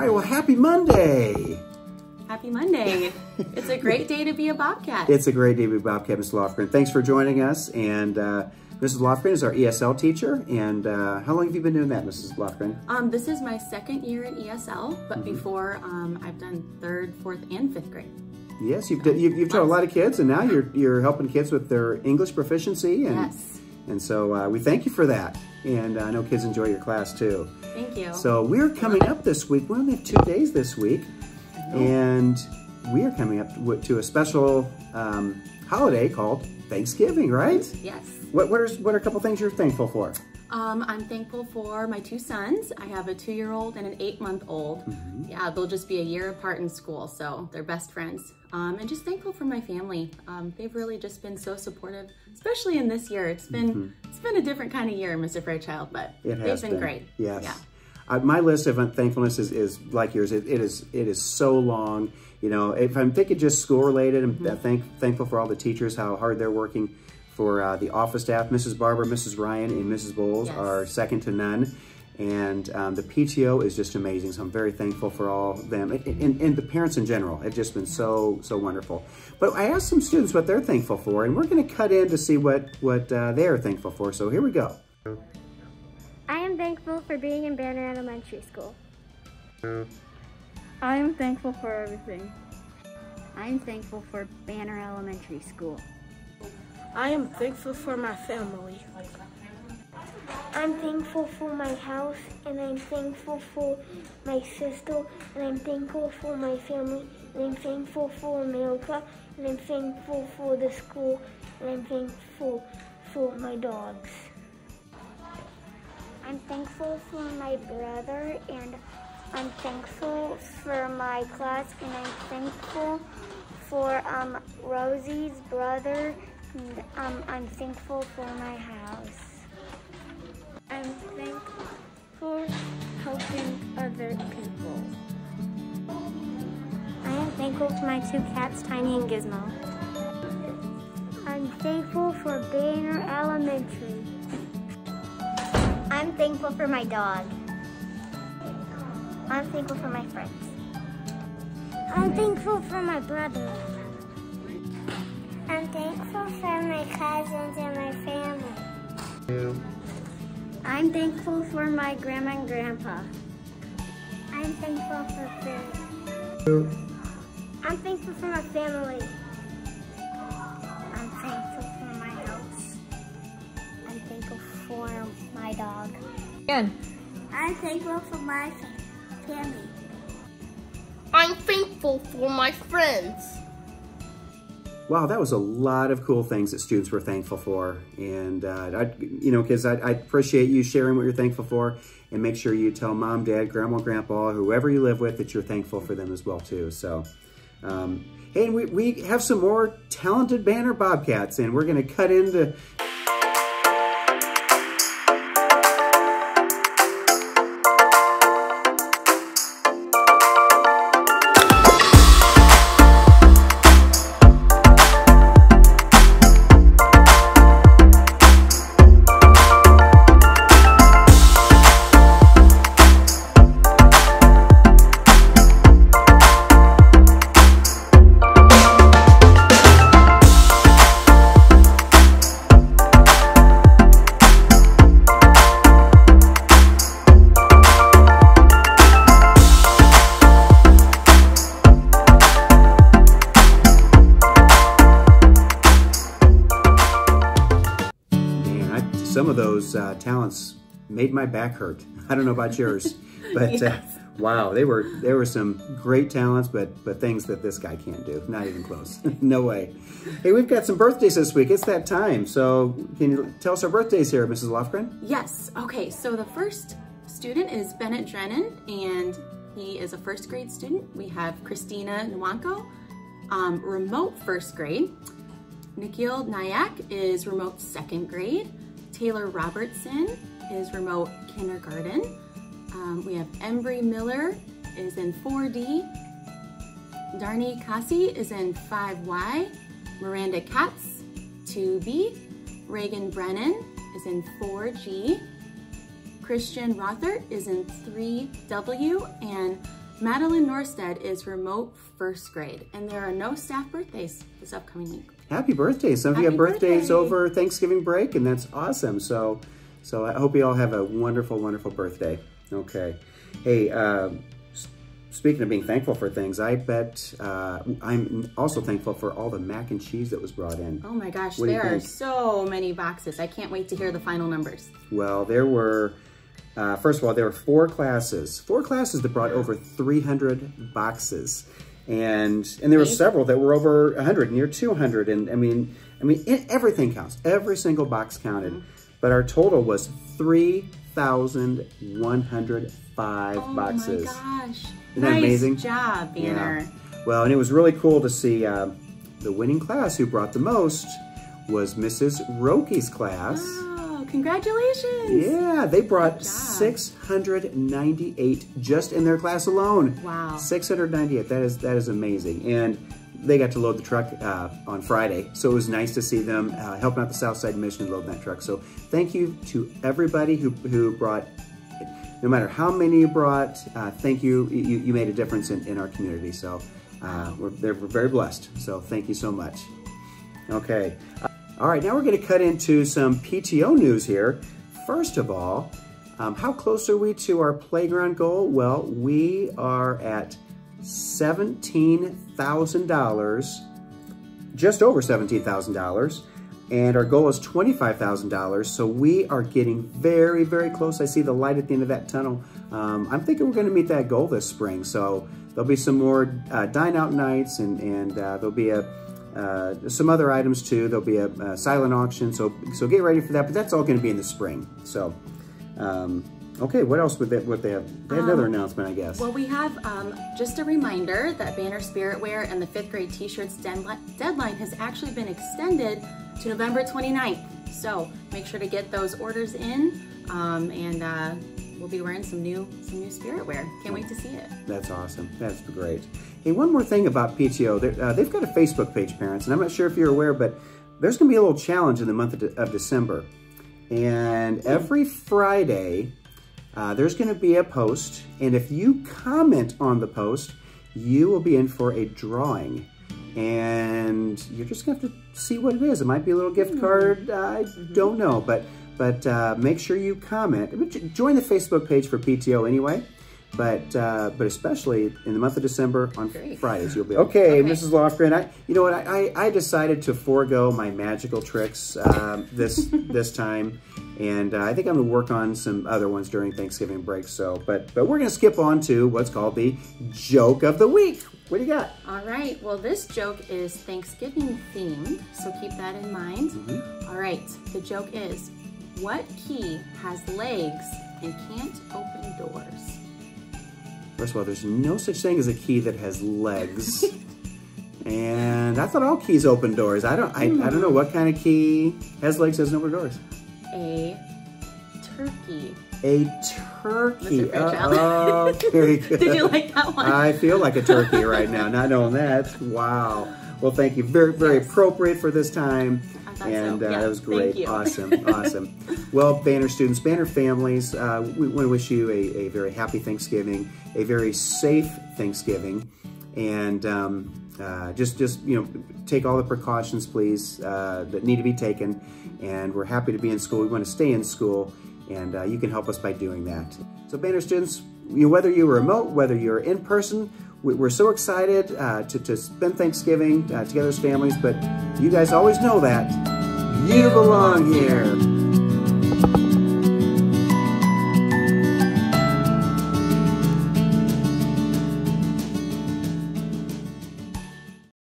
right, well, happy Monday. Happy Monday. it's a great day to be a Bobcat. It's a great day to be a Bobcat, Ms. Lofgren. Thanks for joining us. And uh, Mrs. Lofgren is our ESL teacher. And uh, how long have you been doing that, Mrs. Lofgren? Um, this is my second year in ESL, but Mm-hmm. before um, I've done third, fourth, and fifth grade. Yes, you've, you've, you've taught a lot of kids, and now you're, you're helping kids with their English proficiency. And, Yes. And so uh, we thank you for that. And uh, I know kids enjoy your class too. Thank you. So we're coming up this week. We only have two days this week, and we are coming up to- to a special um, holiday called Thanksgiving, right? yes. What what are what are a couple things you're thankful for? Um, I'm thankful for my two sons. I have a two-year-old and an eight-month-old. Mm-hmm. Yeah, they'll just be a year apart in school, so they're best friends. Um, and just thankful for my family. Um, they've really just been so supportive, especially in this year. It's been it's been a different kind of year, Mr. Fairchild, but they've been, been great. Yes. Yeah. Uh, my list of thankfulness is, is like yours. It, it is it is so long. You know, if I'm thinking just school related, I'm Mm-hmm. thank, thankful for all the teachers, how hard they're working. For uh, the office staff, Mrs. Barber, Mrs. Ryan, and Mrs. Bowles Yes. are second to none. And um, the PTO is just amazing. So I'm very thankful for all of them and, and, and the parents in general. It's just been so, so wonderful. But I asked some students what they're thankful for, and we're going to cut in to see what, what uh, they are thankful for. So here we go. I am thankful for being in Banner Elementary School. I am thankful for everything. I'm thankful for Banner Elementary School. I am thankful for my family. I'm thankful for my house and I'm thankful for my sister and I'm thankful for my family and I'm thankful for America and I'm thankful for the school and I'm thankful for my dogs. I'm thankful for my brother and I'm thankful for my class and I'm thankful for um, Rosie's brother and um, I'm thankful for my house. I'm thankful for helping other people. I am thankful for my two cats, Tiny and Gizmo. I'm thankful for Banner Elementary. I'm thankful for my dog. I'm thankful for my friends. I'm thankful for my brother. I'm thankful for my cousins and my family. I'm thankful for my grandma and grandpa. I'm thankful for food. I'm thankful for my family. I'm thankful for my house. I'm thankful for my dog. Again. I'm thankful for my family. I'm thankful for my friends. Wow, that was a lot of cool things that students were thankful for. And, uh, I, you know, kids, I, I appreciate you sharing what you're thankful for and make sure you tell mom, dad, grandma, grandpa, whoever you live with that you're thankful for them as well, too. So, um, hey, we, we have some more talented Banner Bobcats and we're going to cut into those uh, talents made my back hurt. I don't know about yours, but uh, wow, they were there were some great talents, but but things that this guy can't do. Not even close. no way. Hey, we've got some birthdays this week. It's that time. So can you tell us our birthdays here, Mrs. Lofgren? Yes. Okay. So the first student is Bennett Drennan, and he is a first grade student. We have Christina Nwanko, um, remote first grade. Nikhil Nayak is remote second grade. Taylor Robertson is remote kindergarten. Um, we have Embry Miller is in 4D. Darni Kasi is in 5Y. Miranda Katz, 2B. Reagan Brennan is in 4G. Christian Rothert is in 3W. And Madeline Norstead is remote first grade, and there are no staff birthdays this upcoming week. Happy birthday. Some of you have birthdays birthday. over Thanksgiving break, and that's awesome. So, so I hope you all have a wonderful, wonderful birthday. Okay. Hey, uh, speaking of being thankful for things, I bet uh, I'm also thankful for all the mac and cheese that was brought in. Oh my gosh, there are so many boxes. I can't wait to hear the final numbers. Well, there were, uh, first of all, there were four classes, four classes that brought over 300 boxes. And and there were several that were over 100, near 200. And I mean, I mean, it, everything counts. Every single box counted. Mm-hmm. But our total was 3,105 Oh boxes. my gosh. Isn't that nice amazing? job, Banner. Well, and it was really cool to see uh, the winning class who brought the most was Mrs. Roki's class. Oh, congratulations. Yeah, they brought 698 just in their class alone. Wow. 698. That is that is amazing. And they got to load the truck uh, on Friday, so it was nice to see them uh, helping out the Southside Mission loading that truck. So thank you to everybody who who brought. No matter how many you brought, uh, thank you. you. You made a difference in, in our community. So uh, we're, they're, we're very blessed. So thank you so much. Okay. All right, now we're going to cut into some PTO news here. First of all, um, how close are we to our playground goal? Well, we are at $17,000, just over $17,000, and our goal is $25,000. So we are getting very, very close. I see the light at the end of that tunnel. Um, I'm thinking we're going to meet that goal this spring. So there'll be some more uh, dine out nights, and, and uh, there'll be a uh, some other items too. There'll be a, a silent auction, so so get ready for that. But that's all going to be in the spring. So, um, okay, what else would they what they have? They had another announcement, I guess. Well, we have um, just a reminder that Banner Spirit Wear and the fifth grade t-shirts deadline has actually been extended to November 29th. So make sure to get those orders in um, and uh, we'll be wearing some new some new spirit wear. Can't wait to see it. That's awesome. That's great. Hey, one more thing about PTO. Uh, they've got a Facebook page, parents, and I'm not sure if you're aware, but there's going to be a little challenge in the month of, de- of December. And every Friday, uh, there's going to be a post, and if you comment on the post, you will be in for a drawing. And you're just going to have to see what it is. It might be a little gift card. I don't know, but but uh, make sure you comment. Join the Facebook page for PTO anyway. But uh, but especially in the month of December on Great. Fridays, you'll be okay. Okay. Mrs. Lofgren, I you know what I, I I decided to forego my magical tricks um, this this time, and uh, I think I'm gonna work on some other ones during Thanksgiving break. So, but but we're gonna skip on to what's called the joke of the week. What do you got? All right, well, this joke is Thanksgiving themed, so keep that in mind. All right, the joke is what key has legs and can't open doors? First of all, there's no such thing as a key that has legs. and I thought all keys open doors. I don't I, I don't know what kind of key has legs doesn't open doors. A turkey. A turkey. Fairchild. Oh, very good. Did you like that one? I feel like a turkey right now, not knowing that. Wow. Well, thank you. Very, very Yes. appropriate for this time. And so. uh, Yeah, that was great. Awesome. Awesome. Well, Banner students, Banner families, uh, we want to wish you a, a very happy Thanksgiving, a very safe Thanksgiving, and um, uh, just, just you know, take all the precautions, please, uh, that need to be taken. And we're happy to be in school. We want to stay in school, and uh, you can help us by doing that. So, Banner students, you, whether you're remote, whether you're in person, we're so excited uh, to, to spend Thanksgiving uh, together as families, but you guys always know that you belong here.